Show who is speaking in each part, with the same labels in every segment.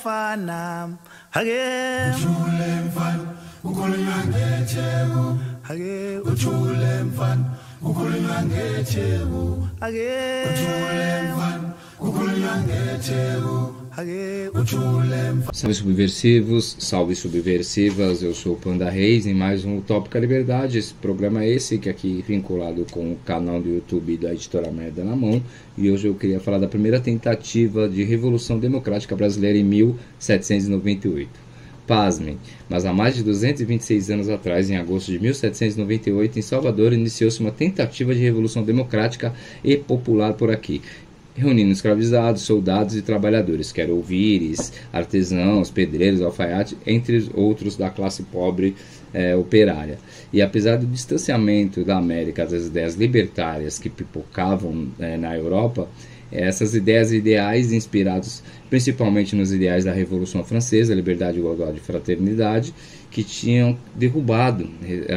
Speaker 1: mfana. Hake.
Speaker 2: Uthule mfana ukhulunywa ngetheko
Speaker 1: hake.
Speaker 2: Uthule mfana ukhulunywa ngetheko
Speaker 1: hake.
Speaker 2: Uthule mfana ukhulunywa ngetheko
Speaker 3: Salve subversivos, salve subversivas, eu sou o Panda Reis em mais um Tópica Liberdade, esse programa é esse que é aqui vinculado com o canal do YouTube da Editora Merda na Mão. E hoje eu queria falar da primeira tentativa de Revolução Democrática Brasileira em 1798. Pasmem, mas há mais de 226 anos atrás, em agosto de 1798, em Salvador, iniciou-se uma tentativa de revolução democrática e popular por aqui, reunindo escravizados, soldados e trabalhadores, quer ouvires, artesãos, pedreiros, alfaiate, entre outros da classe pobre eh, operária. E apesar do distanciamento da América das ideias libertárias que pipocavam eh, na Europa, essas ideias e ideais inspirados principalmente nos ideais da Revolução Francesa, liberdade, igualdade e fraternidade, que tinham derrubado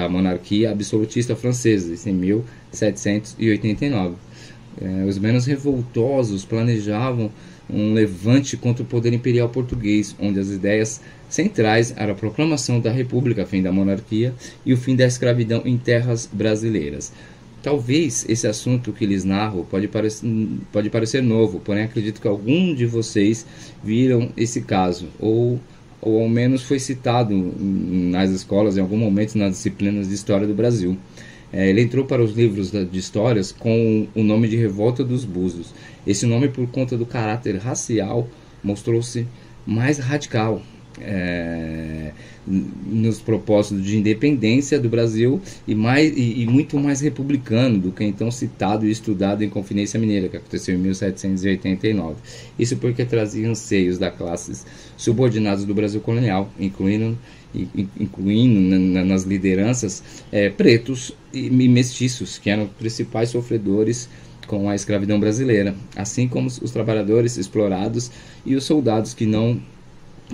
Speaker 3: a monarquia absolutista francesa em 1789. Eh, os menos revoltosos planejavam um levante contra o poder imperial português, onde as ideias centrais eram a proclamação da república, fim da monarquia e o fim da escravidão em terras brasileiras. Talvez esse assunto que lhes narro pode parecer, pode parecer novo, porém acredito que algum de vocês viram esse caso, ou, ou ao menos foi citado nas escolas em algum momento nas disciplinas de história do Brasil. É, ele entrou para os livros de histórias com o nome de Revolta dos Búzios. Esse nome, por conta do caráter racial, mostrou-se mais radical é, nos propósitos de independência do Brasil e, mais, e, e, muito mais republicano do que então citado e estudado em Confidência Mineira, que aconteceu em 1789. Isso porque trazia anseios da classes subordinadas do Brasil colonial, incluindo incluindo nas lideranças é, pretos e mestiços, que eram os principais sofredores com a escravidão brasileira, assim como os trabalhadores explorados e os soldados que não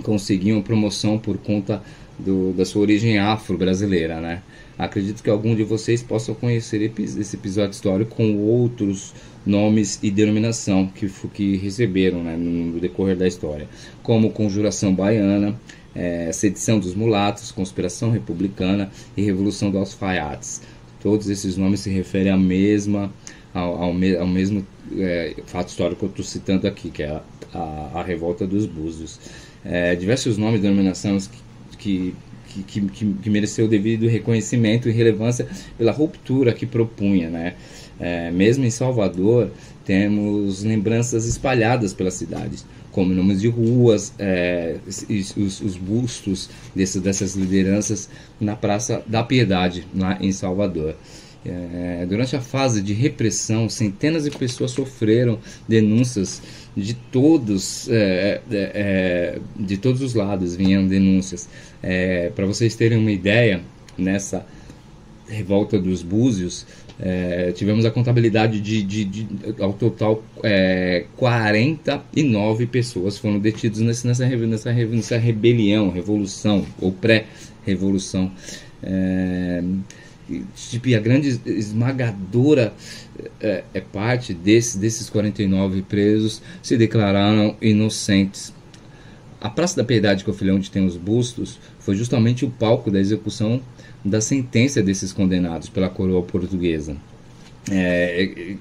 Speaker 3: conseguiam promoção por conta do, da sua origem afro-brasileira, né? Acredito que algum de vocês possam conhecer esse episódio histórico com outros nomes e denominação que, que receberam né, no decorrer da história, como Conjuração Baiana, é, Sedição dos Mulatos, Conspiração Republicana e Revolução dos Alfaiates. Todos esses nomes se referem à mesma, ao, ao, me, ao mesmo é, fato histórico que eu estou citando aqui, que é a, a, a Revolta dos Búzios. É, diversos nomes e denominações que, que, que, que, que mereceu o devido reconhecimento e relevância pela ruptura que propunha, né? É, mesmo em Salvador, temos lembranças espalhadas pela cidade, como nomes de ruas, é, os, os, bustos desse, dessas lideranças na Praça da Piedade, lá em Salvador. É, durante a fase de repressão, centenas de pessoas sofreram denúncias de todos, é, é, é de todos os lados vinham denúncias. É, Para vocês terem uma ideia, nessa revolta dos Búzios, é, tivemos a contabilidade de, de, de ao total é, 49 pessoas foram detidas nessa, nessa, nessa, nessa rebelião, revolução ou pré-revolução. É, tipo, a grande esmagadora é, é parte desse, desses 49 presos se declararam inocentes. A Praça da Piedade, que é o filhão onde tem os bustos, foi justamente o palco da execução da sentença desses condenados pela coroa portuguesa. É,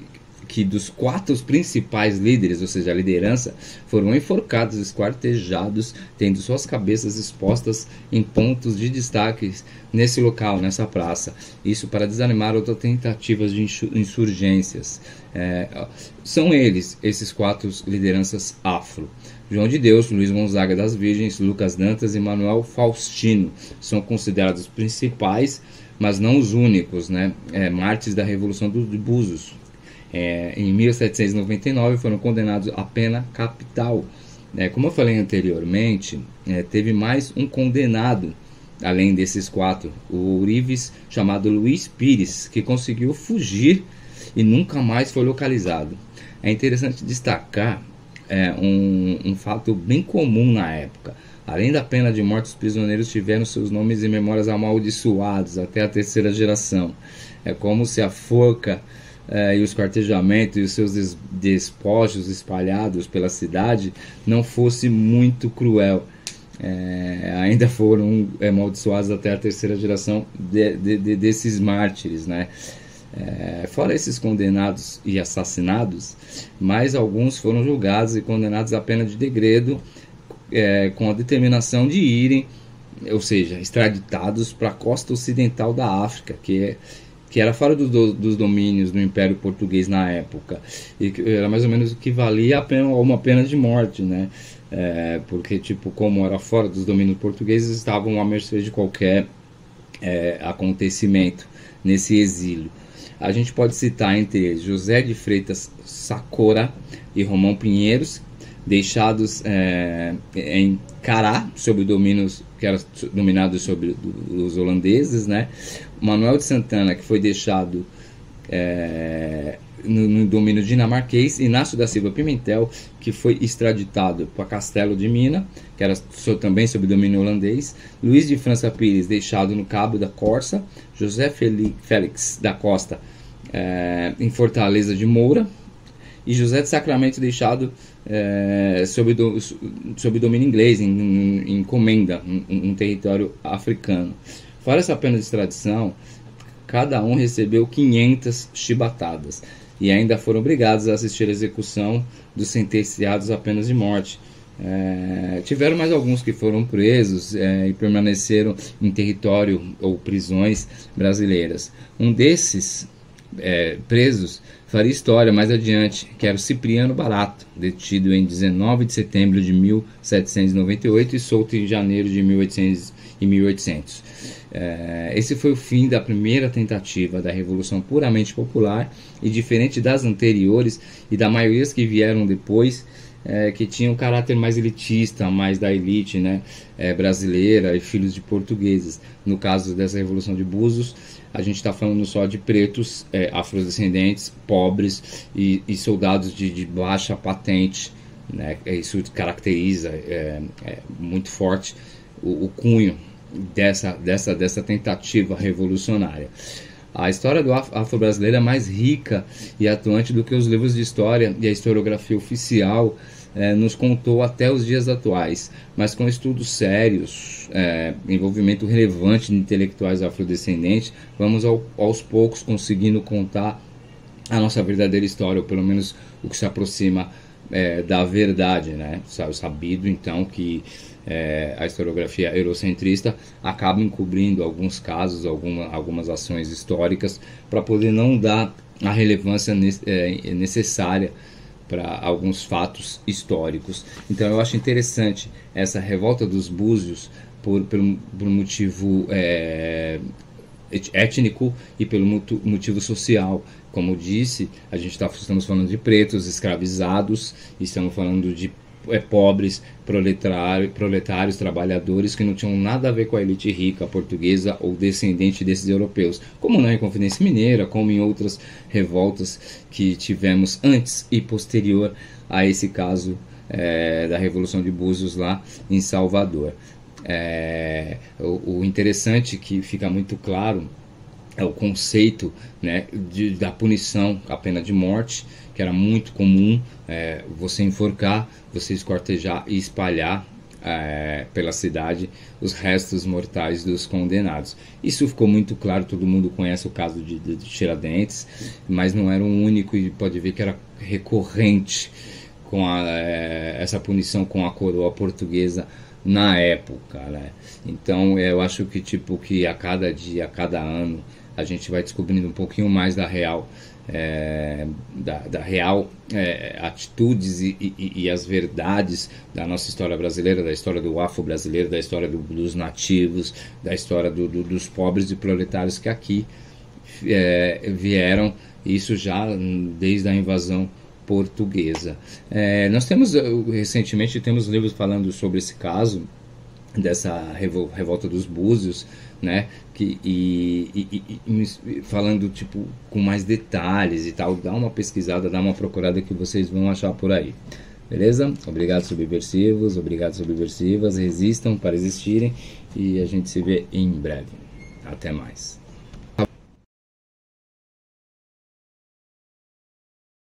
Speaker 3: que dos quatro principais líderes, ou seja, a liderança, foram enforcados, esquartejados, tendo suas cabeças expostas em pontos de destaque nesse local, nessa praça. Isso para desanimar outras tentativas de insurgências. É, são eles, esses quatro lideranças afro. João de Deus, Luiz Gonzaga das Virgens, Lucas Dantas e Manuel Faustino são considerados os principais, mas não os únicos, né? É, mártires da Revolução dos Búzios. É, em 1799 foram condenados à pena capital. É, como eu falei anteriormente, é, teve mais um condenado, além desses quatro, o Urives, chamado Luiz Pires, que conseguiu fugir e nunca mais foi localizado. É interessante destacar é, um, um fato bem comum na época. Além da pena de morte, os prisioneiros tiveram seus nomes e memórias amaldiçoados até a terceira geração. É como se a forca eh, e os quartejamentos e os seus des- despojos espalhados pela cidade não fosse muito cruel. Eh, ainda foram amaldiçoados até a terceira geração de- de- de- desses mártires, né? Eh, fora esses condenados e assassinados, mais alguns foram julgados e condenados à pena de degredo eh, com a determinação de irem ou seja, extraditados para a costa ocidental da África, que, é, que era fora do, do, dos domínios do Império Português na época, e que era mais ou menos o que valia a, pena, uma pena de morte, né? É, porque, tipo, como era fora dos domínios portugueses, estavam à mercê de qualquer é, acontecimento nesse exílio. A gente pode citar entre eles José de Freitas Sacora e Romão Pinheiros, deixados é, em Cará, sob domínios que era dominado sobre os holandeses, né? Manuel de Santana, que foi deixado é, no, no, domínio dinamarquês, Inácio da Silva Pimentel, que foi extraditado para Castelo de Mina, que era so, também sob domínio holandês, Luiz de França Pires, deixado no Cabo da Corsa, José Félix da Costa, é, em Fortaleza de Moura, e José de Sacramento deixado é, sob, do, sob domínio inglês, em, em, em Comenda, um, um, território africano. Fora essa pena de extradição, cada um recebeu 500 chibatadas e ainda foram obrigados a assistir à execução dos sentenciados a penas de morte. É, tiveram mais alguns que foram presos é, e permaneceram em território ou prisões brasileiras. Um desses é, presos faria história mais adiante, que era o Cipriano Barato, detido em 19 de setembro de 1798 e solto em janeiro de 1800, e 1800. É, esse foi o fim da primeira tentativa da Revolução puramente popular e diferente das anteriores e da maioria que vieram depois, é, que tinham um caráter mais elitista, mais da elite né, é, brasileira e filhos de portugueses. No caso dessa Revolução de Búzios, a gente está falando só de pretos, é, afrodescendentes, pobres e, e soldados de, de, baixa patente. Né? Isso caracteriza é, é muito forte o, o, cunho dessa, dessa, dessa tentativa revolucionária. A história do afro-brasileiro é mais rica e atuante do que os livros de história e a historiografia oficial é, nos contou até os dias atuais, mas com estudos sérios, é, envolvimento relevante de intelectuais afrodescendentes, vamos ao, aos poucos conseguindo contar a nossa verdadeira história, ou pelo menos o que se aproxima é, da verdade, né? Sabido então que é, a historiografia eurocentrista acaba encobrindo alguns casos, alguma, algumas ações históricas para poder não dar a relevância é, necessária para alguns fatos históricos. Então eu acho interessante essa revolta dos búzios por, por, por um motivo é, étnico e pelo motivo social. Como disse, a gente tá, estamos falando de pretos escravizados, estamos falando de é, pobres, proletários, proletários, trabalhadores que não tinham nada a ver com a elite rica portuguesa ou descendente desses europeus, como na Inconfidência Mineira, como em outras revoltas que tivemos antes e posterior a esse caso é, da Revolução de Búzios lá em Salvador. É, o, o interessante que fica muito claro é o conceito né, de, da punição, a pena de morte, que era muito comum é, você enforcar, você escortejar e espalhar é, pela cidade os restos mortais dos condenados. Isso ficou muito claro, todo mundo conhece o caso de, de, de Tiradentes, mas não era um único e pode ver que era recorrente com a, é, essa punição com a coroa portuguesa na época, né? Então eu acho que tipo que a cada dia, a cada ano a gente vai descobrindo um pouquinho mais da real é, da, da, real é, atitudes e, e, e, as verdades da nossa história brasileira, da história do afro brasileiro, da história do, dos nativos, da história do, do, dos pobres e proletários que aqui é, vieram, isso já desde a invasão portuguesa. É, nós temos recentemente temos livros falando sobre esse caso dessa revolta dos búzios, né? Que, e, e, e, falando tipo com mais detalhes e tal, dá uma pesquisada, dá uma procurada que vocês vão achar por aí. Beleza? Obrigado subversivos, obrigado subversivas, resistam para existirem e a gente se vê em breve. Até mais.